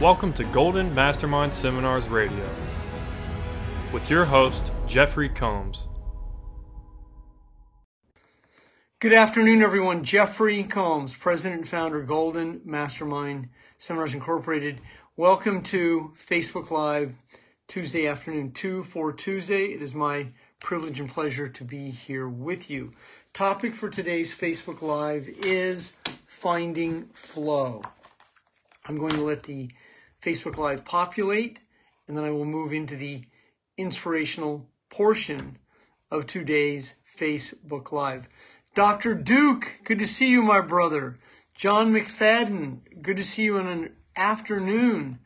Welcome to Golden Mastermind Seminars Radio with your host, Jeffery Combs. Good afternoon, everyone. Jeffery Combs, President and Founder, Golden Mastermind Seminars Incorporated. Welcome to Facebook Live Tuesday afternoon, 2 for Tuesday. It is my privilege and pleasure to be here with you. Topic for today's Facebook Live is finding flow. I'm going to let the Facebook Live populate, and then I will move into the inspirational portion of today's Facebook Live. Dr. Duke, good to see you, my brother. John McFadden, good to see you on an afternoon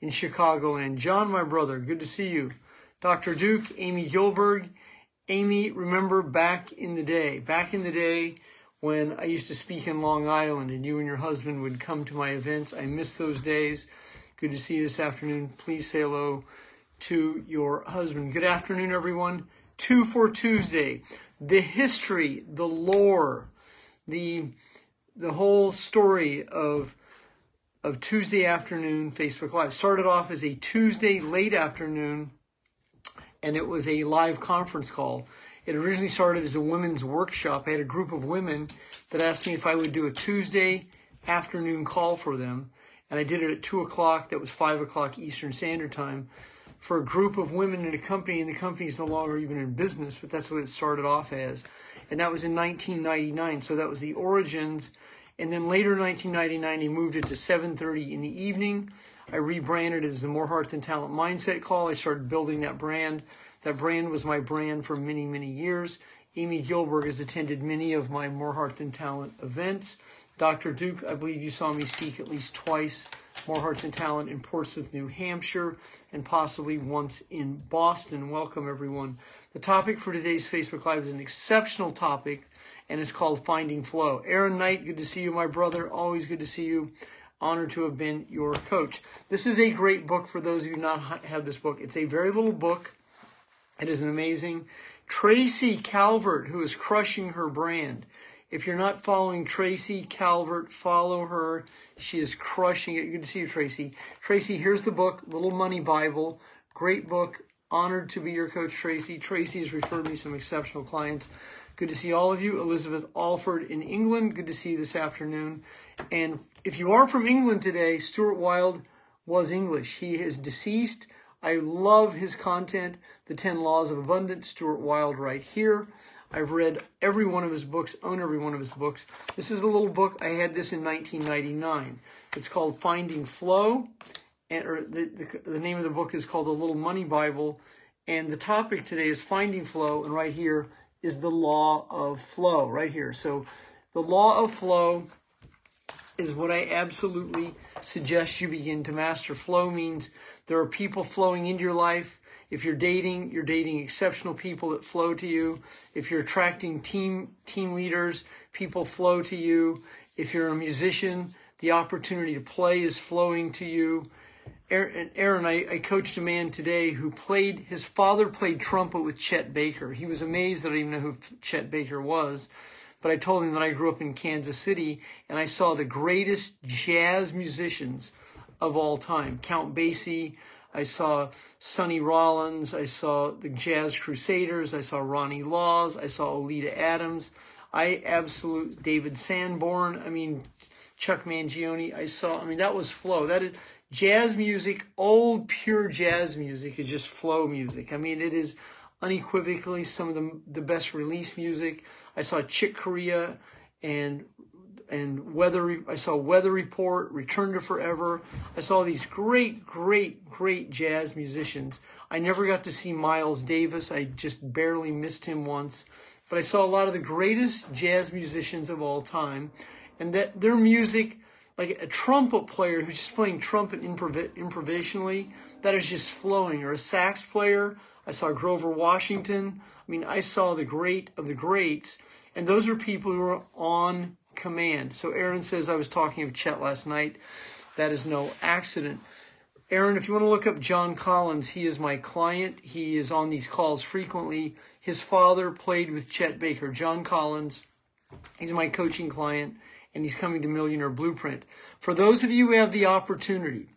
in Chicagoland. John, my brother, good to see you. Dr. Duke, Amy Gilberg. Amy, remember back in the day, back in the day when I used to speak in Long Island and you and your husband would come to my events. I miss those days. Good to see you this afternoon. Please say hello to your husband. Good afternoon, everyone. Two for Tuesday. The history, the lore, the the whole story of of Tuesday afternoon Facebook Live started off as a Tuesday late afternoon, and it was a live conference call. It originally started as a women's workshop. I had a group of women that asked me if I would do a Tuesday afternoon call for them and I did it at two o'clock. That was five o'clock Eastern Standard Time for a group of women in a company, and the company is no longer even in business, but that's what it started off as. And that was in 1999. So that was the origins. And then later in 1999, he moved it to 7:30 in the evening. I rebranded it as the More Heart Than Talent Mindset Call. I started building that brand. That brand was my brand for many, many years. Amy Gilberg has attended many of my More Heart Than Talent events. Dr. Duke, I believe you saw me speak at least twice, More Heart Than Talent in Portsmouth, New Hampshire, and possibly once in Boston. Welcome, everyone. The topic for today's Facebook Live is an exceptional topic, and it's called Finding Flow. Aaron Knight, good to see you, my brother. Always good to see you. Honored to have been your coach. This is a great book for those of you who not have this book. It's a very little book. It is an amazing. Tracy Calvert, who is crushing her brand. If you're not following Tracy Calvert, follow her. She is crushing it. Good to see you, Tracy. Tracy, here's the book, Little Money Bible. Great book. Honored to be your coach, Tracy. Tracy has referred me some exceptional clients. Good to see all of you. Elizabeth Alford in England. Good to see you this afternoon. And if you are from England today, Stuart Wilde was English. He is deceased. I love his content, The 10 Laws of Abundance, Stuart Wilde right here. I've read every one of his books, own every one of his books. This is a little book. I had this in 1999. It's called Finding Flow, and or the, the, the name of the book is called The Little Money Bible. And the topic today is finding flow, and right here is the law of flow, right here. So, the law of flow is what I absolutely suggest you begin to master. Flow means there are people flowing into your life if you're dating, you're dating exceptional people that flow to you. If you're attracting team team leaders, people flow to you. If you're a musician, the opportunity to play is flowing to you. Aaron, I, I coached a man today who played, his father played trumpet with Chet Baker. He was amazed that I didn't know who Chet Baker was. But I told him that I grew up in Kansas City and I saw the greatest jazz musicians of all time. Count Basie, I saw Sonny Rollins. I saw the Jazz Crusaders. I saw Ronnie Laws. I saw Oleta Adams. I absolute David Sanborn. I mean, Chuck Mangione. I saw. I mean, that was flow. That is jazz music. Old pure jazz music is just flow music. I mean, it is unequivocally some of the the best release music. I saw Chick Corea and and weather. I saw Weather Report, Return to Forever. I saw these great, great, great jazz musicians. I never got to see Miles Davis. I just barely missed him once, but I saw a lot of the greatest jazz musicians of all time, and that their music, like a trumpet player who's just playing trumpet improv- improvisationally, that is just flowing, or a sax player. I saw Grover Washington. I mean, I saw the great of the greats, and those are people who are on command. So Aaron says, I was talking of Chet last night. That is no accident. Aaron, if you want to look up John Collins, he is my client. He is on these calls frequently. His father played with Chet Baker. John Collins, he's my coaching client, and he's coming to Millionaire Blueprint. For those of you who have the opportunity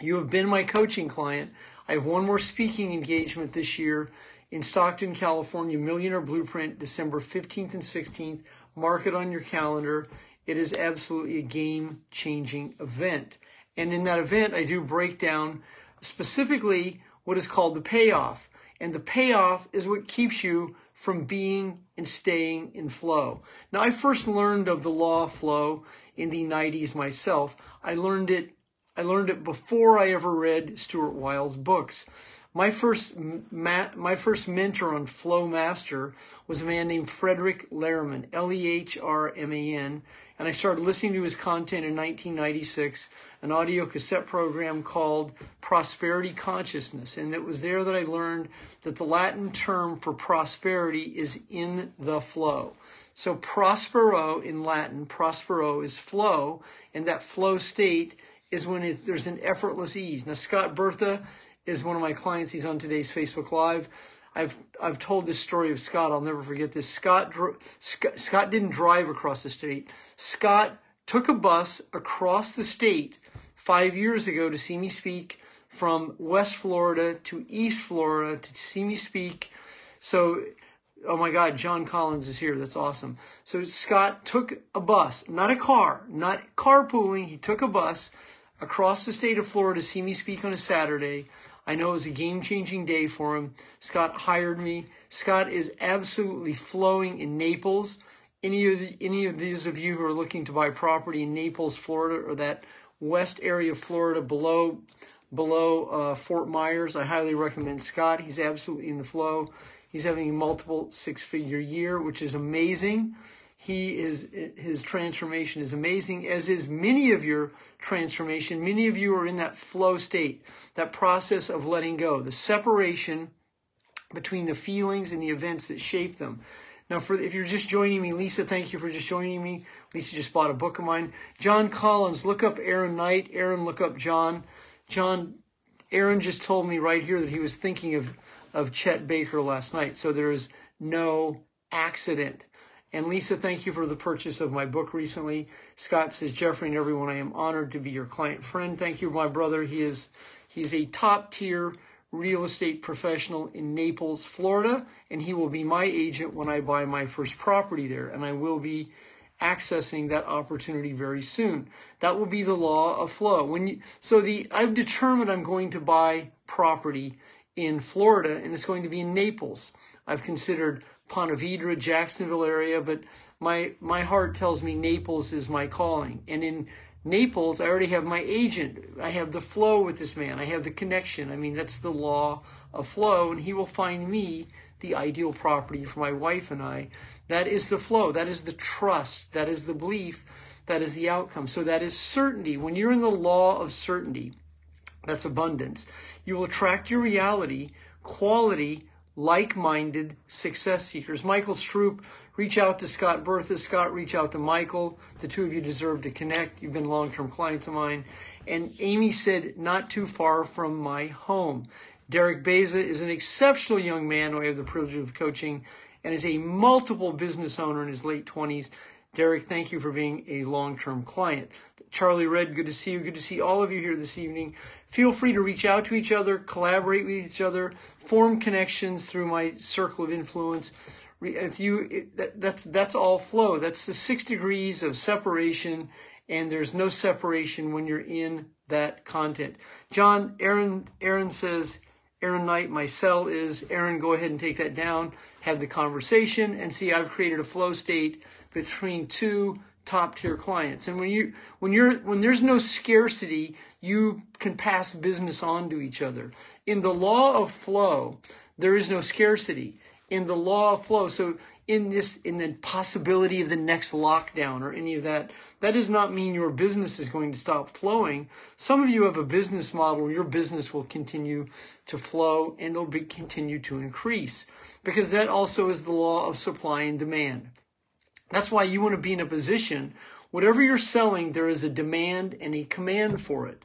You have been my coaching client. I have one more speaking engagement this year in Stockton, California, Millionaire Blueprint, December 15th and 16th. Mark it on your calendar. It is absolutely a game changing event. And in that event, I do break down specifically what is called the payoff. And the payoff is what keeps you from being and staying in flow. Now, I first learned of the law of flow in the 90s myself. I learned it I learned it before I ever read Stuart Wilde's books. My first, ma- my first mentor on Flow Master was a man named Frederick Lehrman, L-E-H-R-M-A-N, and I started listening to his content in 1996, an audio cassette program called Prosperity Consciousness, and it was there that I learned that the Latin term for prosperity is in the flow. So prospero in Latin, prospero is flow, and that flow state is when it, there's an effortless ease. Now, Scott Bertha is one of my clients. He's on today's Facebook Live. I've I've told this story of Scott. I'll never forget this. Scott Scott, Scott didn't drive across the state. Scott took a bus across the state five years ago to see me speak from West Florida to East Florida to see me speak. So, oh my God, John Collins is here. That's awesome. So Scott took a bus, not a car, not carpooling. He took a bus across the state of Florida see me speak on a Saturday. I know it was a game changing day for him. Scott hired me. Scott is absolutely flowing in Naples. Any of the, any of these of you who are looking to buy property in Naples, Florida, or that west area of Florida below below uh, Fort Myers, I highly recommend Scott. He's absolutely in the flow. He's having a multiple six figure year, which is amazing. He is his transformation is amazing, as is many of your transformation. Many of you are in that flow state, that process of letting go, the separation between the feelings and the events that shape them. Now, for if you're just joining me, Lisa, thank you for just joining me. Lisa just bought a book of mine. John Collins, look up Aaron Knight. Aaron, look up John. John, Aaron just told me right here that he was thinking of of Chet Baker last night. So there is no accident. And Lisa, thank you for the purchase of my book recently. Scott says, Jeffery and everyone, I am honored to be your client friend. Thank you, my brother. He is he's a top tier real estate professional in Naples, Florida, and he will be my agent when I buy my first property there. And I will be accessing that opportunity very soon. That will be the law of flow. When you, so the I've determined I'm going to buy property in Florida and it's going to be in Naples. I've considered Ponte Vedra, Jacksonville area, but my my heart tells me Naples is my calling. And in Naples, I already have my agent. I have the flow with this man. I have the connection. I mean, that's the law of flow, and he will find me the ideal property for my wife and I. That is the flow. That is the trust. That is the belief. That is the outcome. So that is certainty. When you're in the law of certainty, that's abundance. You will attract your reality, quality, like-minded success seekers. Michael Stroop, reach out to Scott Bertha. Scott, reach out to Michael. The two of you deserve to connect. You've been long-term clients of mine. And Amy said, not too far from my home. Derek Beza is an exceptional young man who I have the privilege of coaching and is a multiple business owner in his late 20s. Derek, thank you for being a long-term client. Charlie Red, good to see you. Good to see all of you here this evening. Feel free to reach out to each other, collaborate with each other, form connections through my circle of influence. If you that, that's that's all flow. That's the six degrees of separation, and there's no separation when you're in that content. John Aaron Aaron says Aaron Knight, my cell is Aaron. Go ahead and take that down. Have the conversation and see. I've created a flow state between two top tier clients. And when you when you're when there's no scarcity, you can pass business on to each other. In the law of flow, there is no scarcity. In the law of flow, so in this in the possibility of the next lockdown or any of that, that does not mean your business is going to stop flowing. Some of you have a business model your business will continue to flow and it'll be, continue to increase because that also is the law of supply and demand. That's why you want to be in a position, whatever you're selling, there is a demand and a command for it.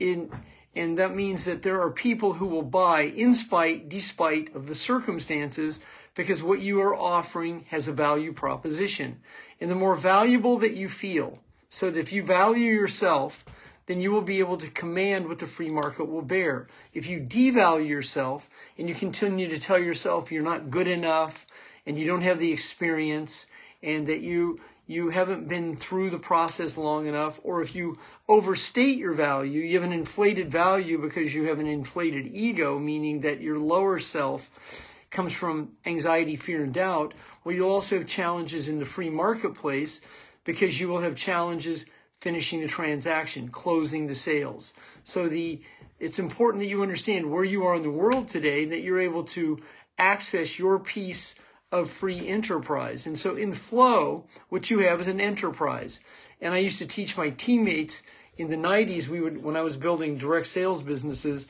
In, and that means that there are people who will buy in spite, despite of the circumstances, because what you are offering has a value proposition. And the more valuable that you feel, so that if you value yourself, then you will be able to command what the free market will bear. If you devalue yourself and you continue to tell yourself you're not good enough and you don't have the experience and that you you haven't been through the process long enough, or if you overstate your value, you have an inflated value because you have an inflated ego, meaning that your lower self comes from anxiety, fear, and doubt. Well, you'll also have challenges in the free marketplace because you will have challenges finishing the transaction, closing the sales. So the it's important that you understand where you are in the world today, that you're able to access your piece of free enterprise. And so in flow, what you have is an enterprise. And I used to teach my teammates in the 90s, we would, when I was building direct sales businesses,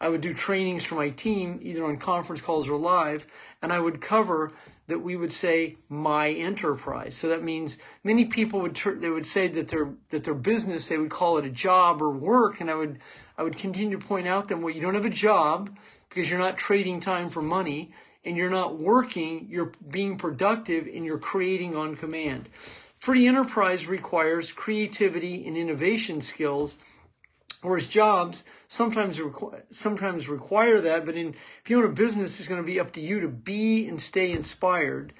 I would do trainings for my team, either on conference calls or live, and I would cover that we would say my enterprise. So that means many people would they would say that their that their business they would call it a job or work, and I would I would continue to point out them well you don't have a job because you're not trading time for money and you're not working, you're being productive and you're creating on command. Free enterprise requires creativity and innovation skills Whereas jobs sometimes require sometimes require that, but in if you own a business, it's going to be up to you to be and stay inspired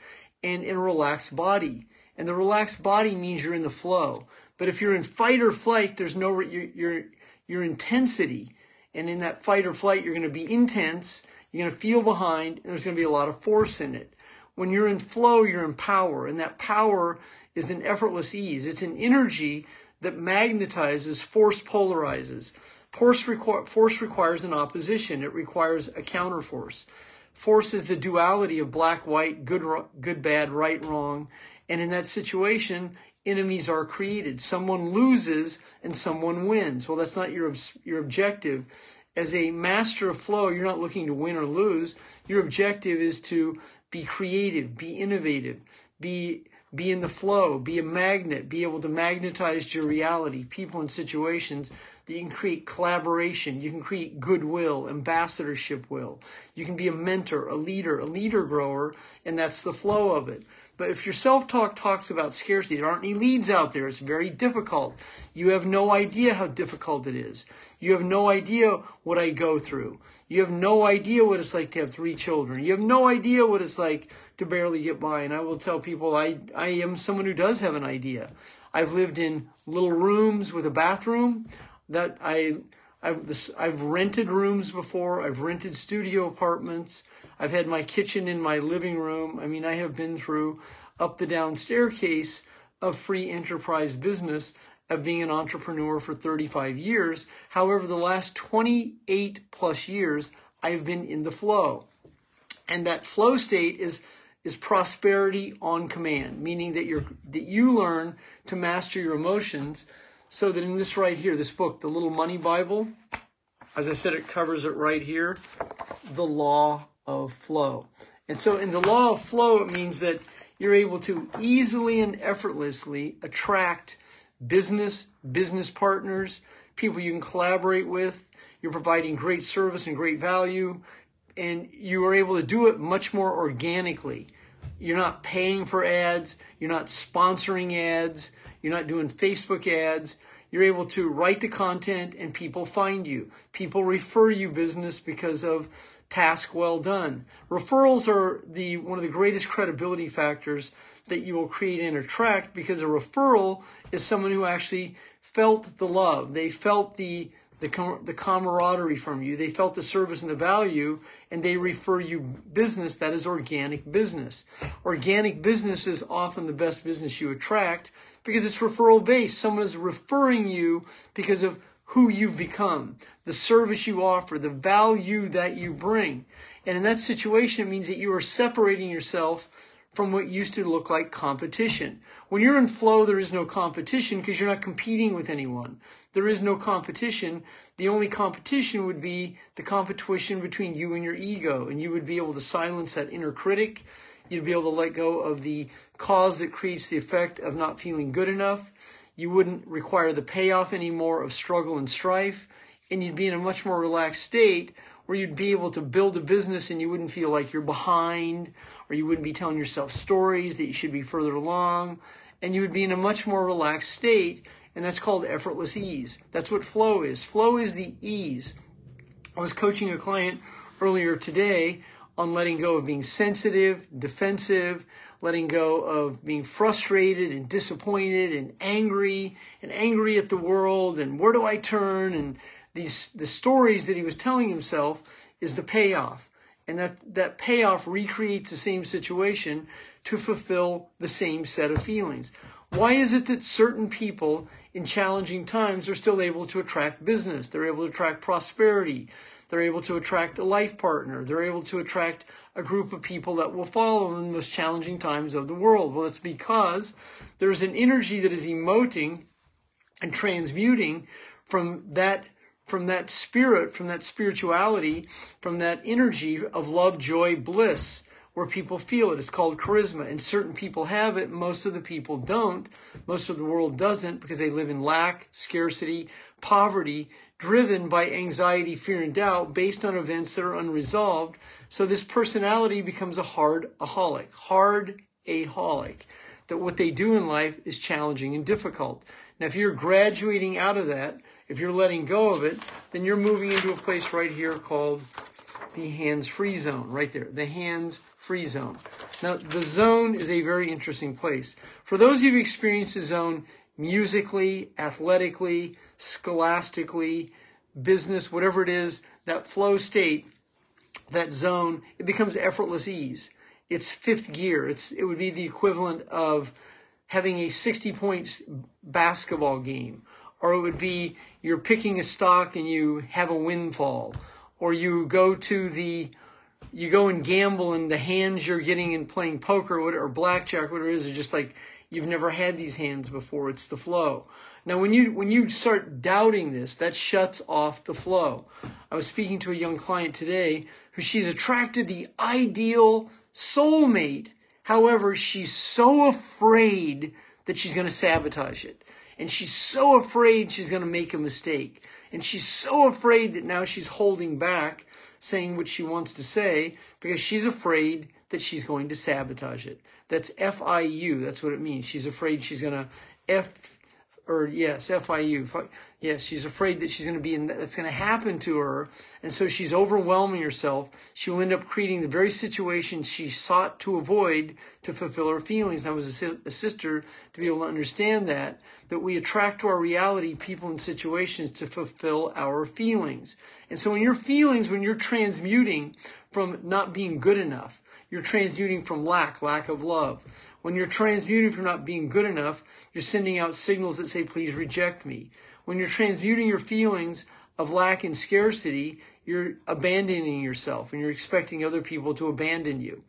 and in a relaxed body. And the relaxed body means you're in the flow. But if you're in fight or flight, there's no your your your intensity, and in that fight or flight, you're going to be intense. You're going to feel behind, and there's going to be a lot of force in it. When you're in flow, you're in power, and that power is an effortless ease. It's an energy that magnetizes, force polarizes. Force, requ- force requires an opposition. It requires a counterforce. Force is the duality of black, white, good, good, bad, right, wrong. And in that situation, enemies are created. Someone loses and someone wins. Well, that's not your, your objective. As a master of flow, you're not looking to win or lose. Your objective is to be creative, be innovative, be be in the flow, be a magnet, be able to magnetize your reality, people and situations that you can create collaboration, you can create goodwill, ambassadorship will. You can be a mentor, a leader, a leader grower, and that's the flow of it. But if your self-talk talks about scarcity, there aren't any leads out there. It's very difficult. You have no idea how difficult it is. You have no idea what I go through. You have no idea what it's like to have three children. You have no idea what it's like to barely get by. And I will tell people I, I am someone who does have an idea. I've lived in little rooms with a bathroom that I I've this, I've rented rooms before. I've rented studio apartments. I've had my kitchen in my living room. I mean, I have been through up the down staircase of free enterprise business of being an entrepreneur for 35 years. However, the last 28 plus years, I've been in the flow. And that flow state is is prosperity on command, meaning that you're that you learn to master your emotions so that in this right here, this book, the Little Money Bible, as I said, it covers it right here, the law of flow. And so in the law of flow, it means that you're able to easily and effortlessly attract business, business partners, people you can collaborate with. You're providing great service and great value, and you are able to do it much more organically. You're not paying for ads, you're not sponsoring ads, you're not doing Facebook ads. You're able to write the content and people find you. People refer you business because of task well done. Referrals are the one of the greatest credibility factors that you will create and attract because a referral is someone who actually felt the love. They felt the the, com- the camaraderie from you. They felt the service and the value, and they refer you business that is organic business. Organic business is often the best business you attract because it's referral based. Someone is referring you because of who you've become, the service you offer, the value that you bring. And in that situation, it means that you are separating yourself from what used to look like competition. When you're in flow, there is no competition because you're not competing with anyone. There is no competition. The only competition would be the competition between you and your ego, and you would be able to silence that inner critic. You'd be able to let go of the cause that creates the effect of not feeling good enough. You wouldn't require the payoff anymore of struggle and strife, and you'd be in a much more relaxed state where you'd be able to build a business and you wouldn't feel like you're behind or you wouldn't be telling yourself stories that you should be further along, and you would be in a much more relaxed state. and that's called effortless ease. That's what flow is. Flow is the ease. I was coaching a client earlier today on letting go of being sensitive, defensive, letting go of being frustrated and disappointed and angry and angry at the world and where do I turn? And these the stories that he was telling himself is the payoff. And that that payoff recreates the same situation to fulfill the same set of feelings. Why is it that certain people in challenging times are still able to attract business? They're able to attract prosperity. They're able to attract a life partner. They're able to attract a group of people that will follow in the most challenging times of the world. Well it's because there's an energy that is emoting and transmuting from that from that spirit, from that spirituality, from that energy of love, joy, bliss, where people feel it. It's called charisma. And certain people have it, most of the people don't. Most of the world doesn't because they live in lack, scarcity, poverty, driven by anxiety, fear, and doubt based on events that are unresolved. So this personality becomes a hard aholic, hard aholic. That what they do in life is challenging and difficult. Now, if you're graduating out of that, if you're letting go of it, then you're moving into a place right here called the hands-free zone, right there, the hands-free zone. Now, the zone is a very interesting place. For those of you who experienced the zone musically, athletically, scholastically, business, whatever it is, that flow state, that zone, it becomes effortless ease. It's fifth gear. It's, it would be the equivalent of having a 60 points basketball game or it would be you're picking a stock and you have a windfall, or you go to the you go and gamble and the hands you're getting in playing poker or blackjack, whatever it is, are just like you've never had these hands before. It's the flow. Now, when you when you start doubting this, that shuts off the flow. I was speaking to a young client today who she's attracted the ideal soulmate. However, she's so afraid that she's going to sabotage it. And she's so afraid she's going to make a mistake. And she's so afraid that now she's holding back saying what she wants to say because she's afraid that she's going to sabotage it. That's F I U. That's what it means. She's afraid she's going to F or yes, FIU. Yes, she's afraid that she's going to be in, that's going to happen to her. And so she's overwhelming herself. She will end up creating the very situation she sought to avoid to fulfill her feelings. And I was a, a sister to be able to understand that, that we attract to our reality people and situations to fulfill our feelings. And so in your feelings, when you're transmuting from not being good enough, you're transmuting from lack, lack of love. When you're transmuting from not being good enough, you're sending out signals that say, please reject me. When you're transmuting your feelings of lack and scarcity, you're abandoning yourself and you're expecting other people to abandon you.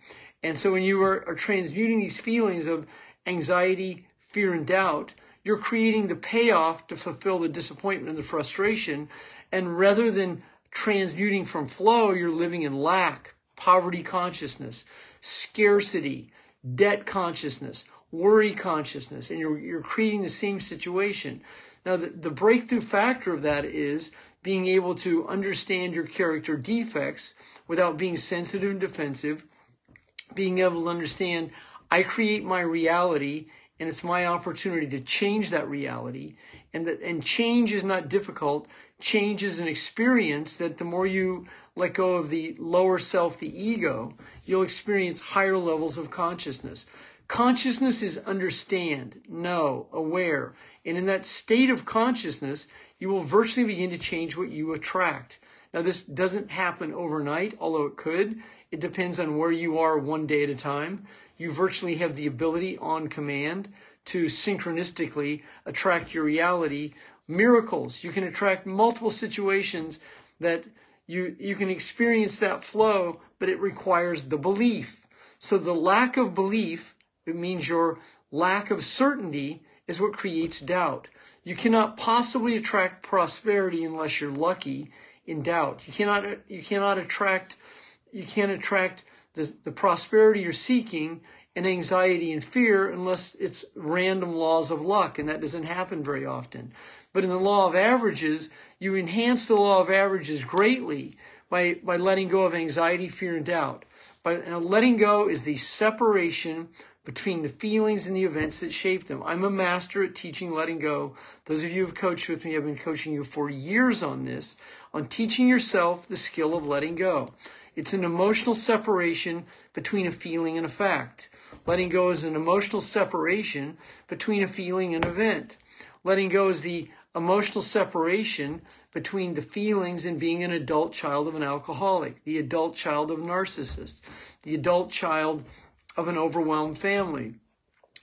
And so when you are, are transmuting these feelings of anxiety, fear, and doubt, you're creating the payoff to fulfill the disappointment and the frustration. And rather than transmuting from flow, you're living in lack, poverty consciousness, scarcity, debt consciousness, worry consciousness, and you're, you're creating the same situation. Now, the, the breakthrough factor of that is being able to understand your character defects without being sensitive and defensive, being able to understand I create my reality and it's my opportunity to change that reality and that and change is not difficult change is an experience that the more you let go of the lower self, the ego, you'll experience higher levels of consciousness. Consciousness is understand, know, aware. And in that state of consciousness, you will virtually begin to change what you attract. Now, this doesn't happen overnight, although it could. It depends on where you are one day at a time. You virtually have the ability on command to synchronistically attract your reality. Miracles. You can attract multiple situations that you, you can experience that flow, but it requires the belief. So the lack of belief, it means your lack of certainty is what creates doubt. You cannot possibly attract prosperity unless you're lucky in doubt. You cannot, you cannot attract, you can't attract the, the prosperity you're seeking and anxiety and fear unless it's random laws of luck, and that doesn't happen very often. But in the law of averages, you enhance the law of averages greatly by, by letting go of anxiety, fear, and doubt. By, and uh, letting go is the separation between the feelings and the events that shape them. I'm a master at teaching letting go. Those of you who have coached with me, I've been coaching you for years on this, on teaching yourself the skill of letting go. It's an emotional separation between a feeling and a fact. Letting go is an emotional separation between a feeling and an event. Letting go is the emotional separation between the feelings and being an adult child of an alcoholic, the adult child of a narcissist, the adult child of an overwhelmed family.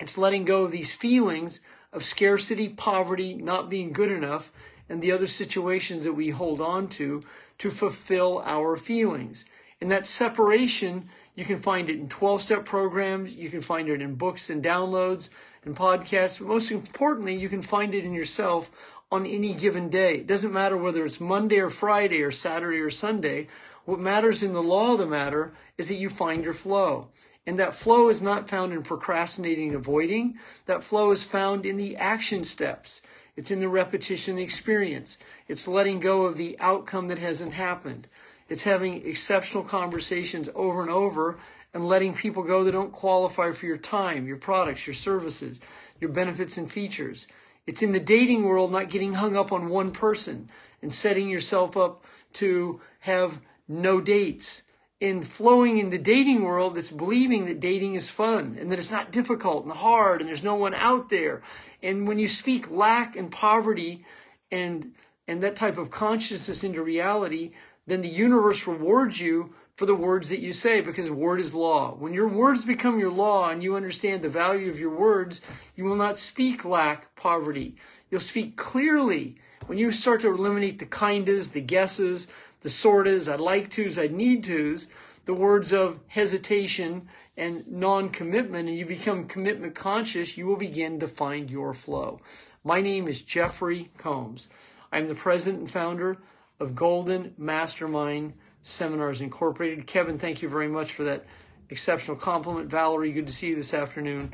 It's letting go of these feelings of scarcity, poverty, not being good enough, and the other situations that we hold on to to fulfill our feelings. And that separation, you can find it in 12 step programs, you can find it in books and downloads and podcasts, but most importantly, you can find it in yourself on any given day. It doesn't matter whether it's Monday or Friday or Saturday or Sunday. What matters in the law of the matter is that you find your flow. And that flow is not found in procrastinating and avoiding. That flow is found in the action steps. It's in the repetition the experience. It's letting go of the outcome that hasn't happened. It's having exceptional conversations over and over and letting people go that don't qualify for your time, your products, your services, your benefits and features. It's in the dating world not getting hung up on one person and setting yourself up to have no dates. In flowing in the dating world, it's believing that dating is fun and that it's not difficult and hard and there's no one out there. And when you speak lack and poverty and and that type of consciousness into reality, then the universe rewards you for the words that you say because word is law. When your words become your law and you understand the value of your words, you will not speak lack, poverty. You'll speak clearly. When you start to eliminate the kindas, the guesses, the sortas, I'd like tos, I'd need tos, the words of hesitation and non-commitment, and you become commitment conscious, you will begin to find your flow. My name is Jeffery Combs. I'm the president and founder of Golden Mastermind Seminars Incorporated. Kevin, thank you very much for that exceptional compliment. Valerie, good to see you this afternoon.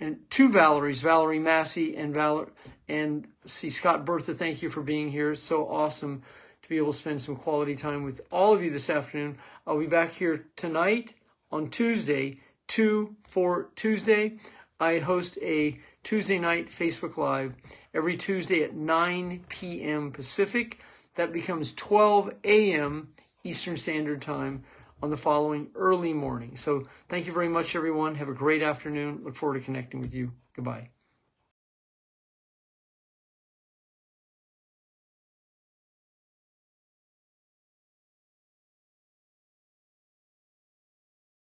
And two Valeries, Valerie Massey and Val and see Scott Bertha, thank you for being here. It's so awesome to be able to spend some quality time with all of you this afternoon. I'll be back here tonight on Tuesday, 2 for Tuesday. I host a Tuesday night Facebook Live every Tuesday at 9 p.m. Pacific. That becomes 12 a.m. Eastern Standard Time on the following early morning. So thank you very much, everyone. Have a great afternoon. Look forward to connecting with you. Goodbye.